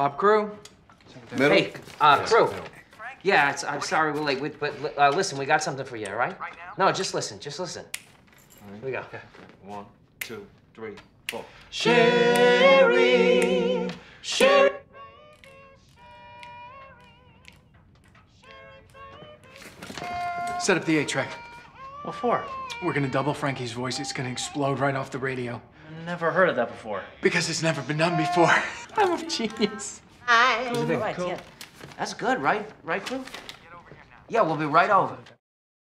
Bob Crewe. Middle? Hey, uh, Crewe. Yeah, it's, I'm sorry we're late, but uh, listen, we got something for you, all right? No, just listen, just listen. Here we go. One, two, three, four. Sherry, Sherry. Set up the eight track. What for? We're gonna double Frankie's voice. It's gonna explode right off the radio. Never heard of that before. Because it's never been done before. I'm a genius. I'm Right, yeah. That's good, right? Right, Crewe? Yeah, we'll be right over.